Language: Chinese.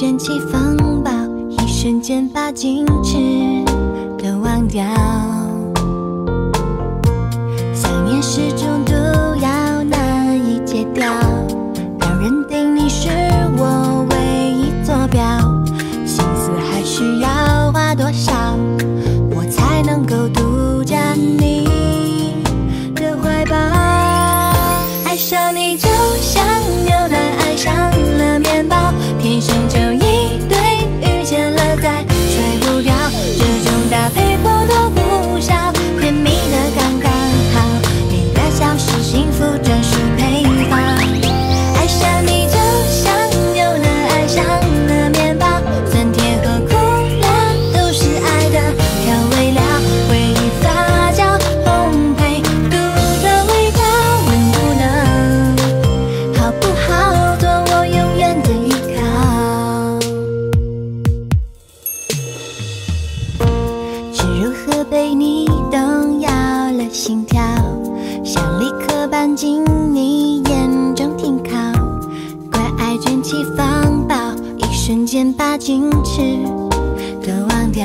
卷起风暴，一瞬间把矜持都忘掉。想念是种毒药，难以戒掉，当认定你是我唯一坐标，心思还需要花多少，我才能够独占你的怀抱？爱上你想立刻搬进你眼中停靠，怪爱卷起风暴，一瞬间把矜持都忘掉。